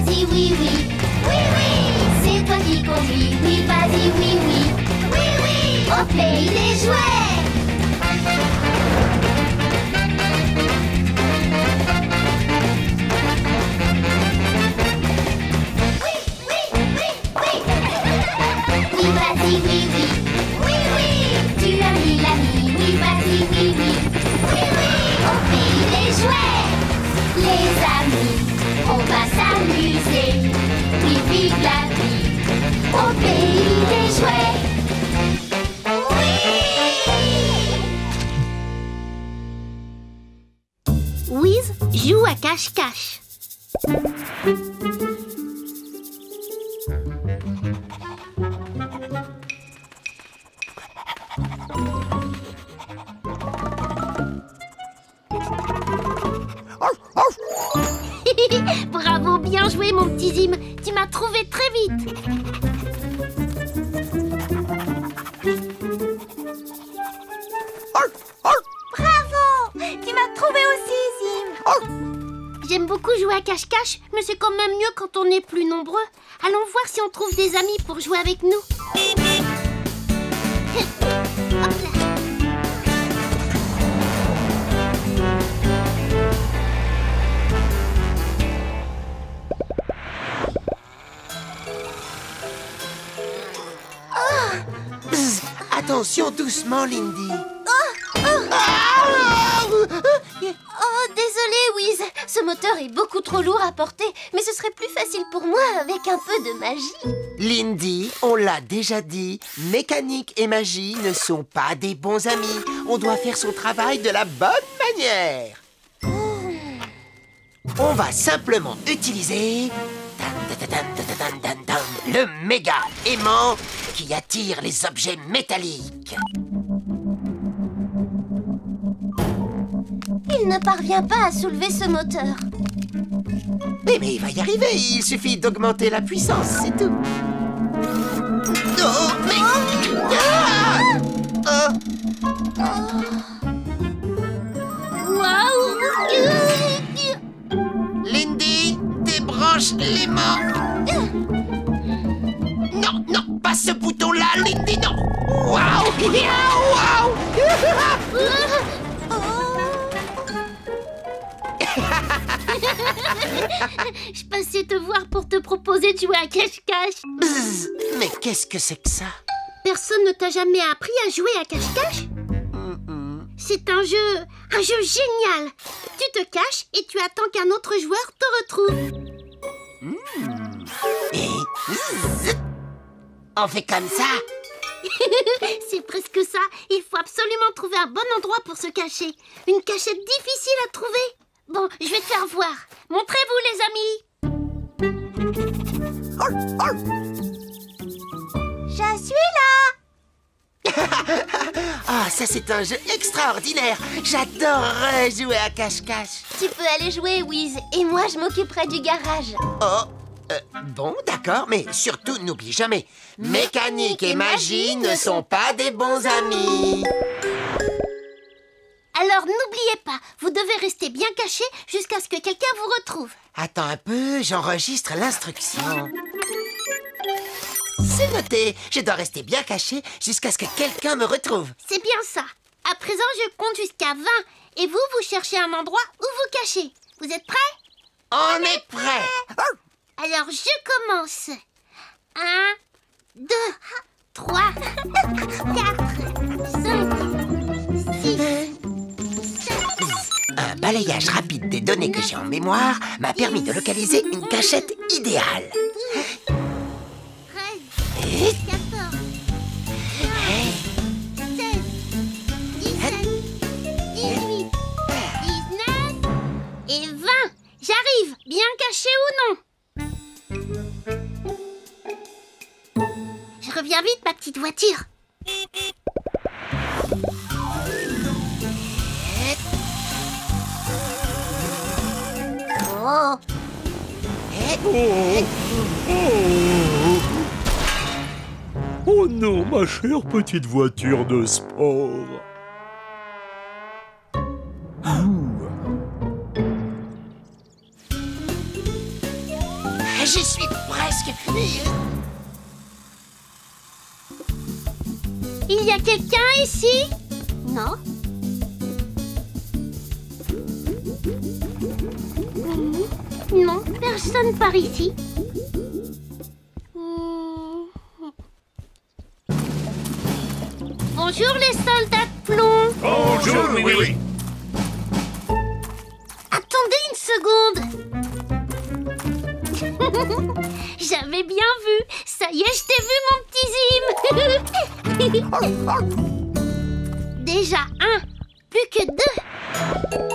vas-y, oui, oui. Oui, oui, c'est toi qui conduis. Oui, vas-y, oui, oui. Oui, oui, au pays des jouets. Oui, oui, oui, oui. Oui, vas-y, oui, oui. S'amuser. Oui, vive la vie. Au pays des jouets. Oui. Wiz joue à cache-cache. Bravo, bien joué mon petit Zim. Tu m'as trouvé très vite. Bravo Tu m'as trouvé aussi, Zim. J'aime beaucoup jouer à cache-cache, mais c'est quand même mieux quand on est plus nombreux. Allons voir si on trouve des amis pour jouer avec nous. attention doucement, Lindy. Oh, désolé, Wiz. Ce moteur est beaucoup trop lourd à porter, mais ce serait plus facile pour moi avec un peu de magie. Lindy, on l'a déjà dit, mécanique et magie ne sont pas des bons amis. On doit faire son travail de la bonne manière. On va simplement utiliser le méga aimant qui attire les objets métalliques. Il ne parvient pas à soulever ce moteur. Mais, mais il va y arriver, il suffit d'augmenter la puissance, c'est tout. Je passais te voir pour te proposer de jouer à cache-cache. Mais qu'est-ce que c'est que ça? Personne ne t'a jamais appris à jouer à cache-cache? C'est un jeu, un jeu génial. Tu te caches et tu attends qu'un autre joueur te retrouve. Et... Zzz. On fait comme ça? C'est presque ça. Il faut absolument trouver un bon endroit pour se cacher. Une cachette difficile à trouver. Bon, je vais te faire voir. Montrez-vous, les amis. Je suis là Ah, ça c'est un jeu extraordinaire J'adorerais jouer à cache-cache Tu peux aller jouer, Wiz, et moi je m'occuperai du garage. Oh, euh, bon, d'accord, mais surtout n'oublie jamais, mécanique et magie ne sont pas des bons amis. Alors n'oubliez pas, vous devez rester bien caché jusqu'à ce que quelqu'un vous retrouve. Attends un peu, j'enregistre l'instruction. C'est noté, je dois rester bien caché jusqu'à ce que quelqu'un me retrouve. C'est bien ça. À présent, je compte jusqu'à 20. Et vous, vous cherchez un endroit où vous cachez. Vous êtes prêts? On est prêt. Alors, je commence. 1, 2, 3, 4, balayage rapide des données que j'ai en mémoire m'a permis de localiser une cachette idéale. 13, 14, 15, 16, 17, 18, 19 et 20. J'arrive, bien caché ou non Je reviens vite, ma petite voiture. Oh, Oh non, ma chère petite voiture de sport. J'y suis presque. Il y a quelqu'un ici Non Non, personne par ici. Bonjour les soldats de plomb. Bonjour, oui, oui. Attendez une seconde. J'avais bien vu. Ça y est, je t'ai vu, mon petit Zim. Déjà un, plus que deux.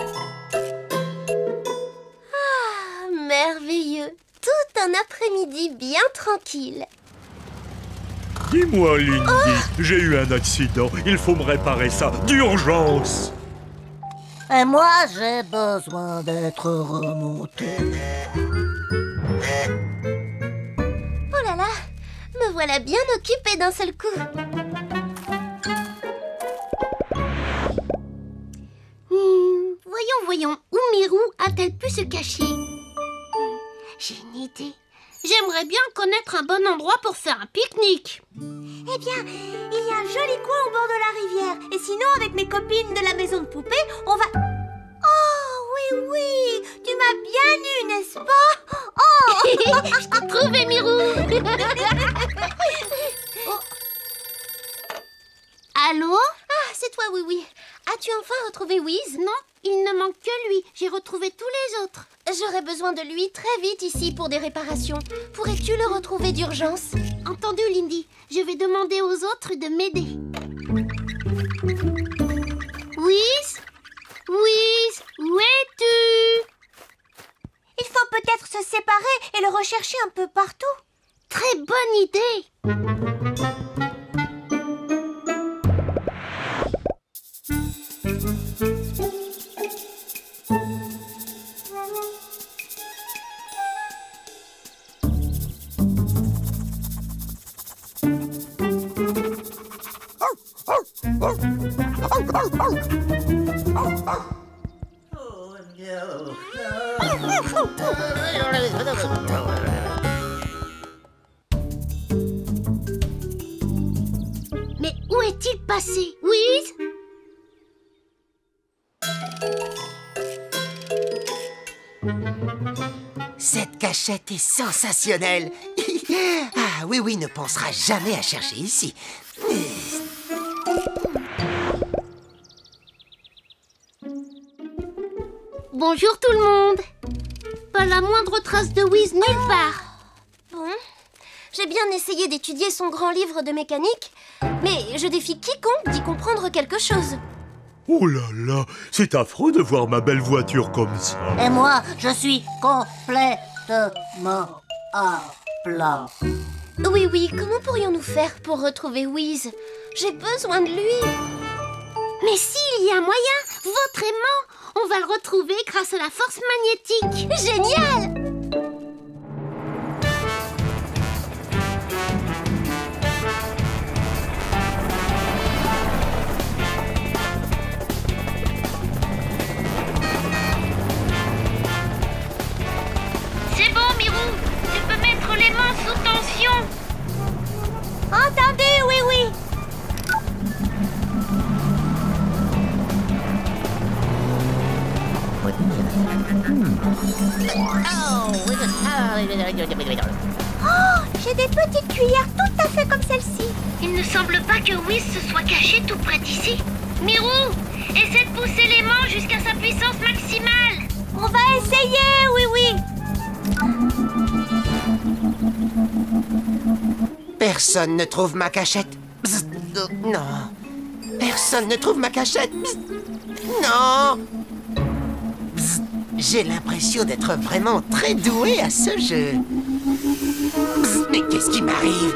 Un après-midi bien tranquille. Dis-moi, Lindy, j'ai eu un accident. Il faut me réparer ça d'urgence. Et moi, j'ai besoin d'être remonté. Oh là là, me voilà bien occupée d'un seul coup. Hmm, voyons, voyons, où Mirou a-t-elle pu se cacher? Hmm, J'ai une idée. J'aimerais bien connaître un bon endroit pour faire un pique-nique. Eh bien, il y a un joli coin au bord de la rivière. Et sinon, avec mes copines de la maison de poupée, on va... Oh, oui, oui, tu m'as bien eu, n'est-ce pas? Oh Je t'ai trouvé, Mirou Allô? Ah, c'est toi, oui, oui. As-tu enfin retrouvé Wiz Non, il ne manque que lui. J'ai retrouvé tous les autres. J'aurais besoin de lui très vite ici pour des réparations. Pourrais-tu le retrouver d'urgence? Entendu, Lindy. Je vais demander aux autres de m'aider. Whis Whis Où es-tu? Il faut peut-être se séparer et le rechercher un peu partout. Très bonne idée Mais où est-il passé Whis Cette cachette est sensationnelle. ah, oui, oui, ne pensera jamais à chercher ici. Bonjour tout le monde Pas la moindre trace de Whis nulle part Bon, j'ai bien essayé d'étudier son grand livre de mécanique, mais je défie quiconque d'y comprendre quelque chose. Oh là là, c'est affreux de voir ma belle voiture comme ça. Et moi, je suis complètement à plat. Oui, oui, comment pourrions-nous faire pour retrouver Wiz? J'ai besoin de lui. Mais s'il y a moyen, votre aimant, on va le retrouver grâce à la force magnétique. Génial Oh, j'ai des petites cuillères tout à fait comme celle-ci. Il ne semble pas que Whis se soit caché tout près d'ici. Mirou, essaie de pousser les mains jusqu'à sa puissance maximale. On va essayer, oui, oui. Personne ne trouve ma cachette. Bzz, euh, non. Personne ne trouve ma cachette. Bzz, non. J'ai l'impression d'être vraiment très doué à ce jeu. Mais qu'est-ce qui m'arrive?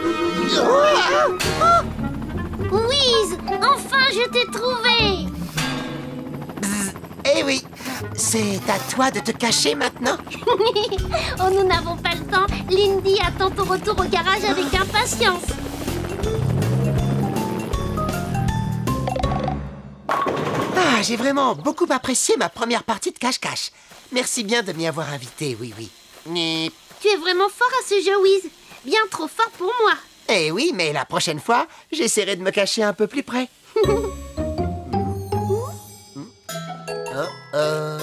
Whis, enfin je t'ai trouvé. Eh oui, c'est à toi de te cacher maintenant oh, nous n'avons pas le temps. Lindy attend ton retour au garage avec impatience. Ah, j'ai vraiment beaucoup apprécié ma première partie de cache-cache. Merci bien de m'y avoir invité, oui, oui. Mais Tu es vraiment fort à ce jeu, Wiz. Bien trop fort pour moi. Eh oui, mais la prochaine fois, j'essaierai de me cacher un peu plus près. Oh, oh.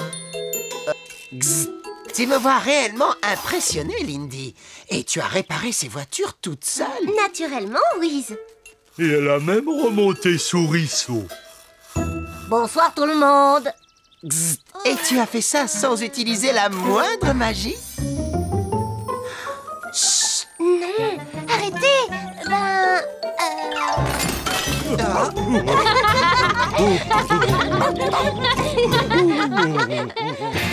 Tu me vois réellement impressionné, Lindy. Et tu as réparé ces voitures toute seule. Naturellement, Wiz. Et elle a même remonté sous. Bonsoir tout le monde. Et tu as fait ça sans utiliser la moindre magie? Non, arrêtez. Ben, euh, Ah.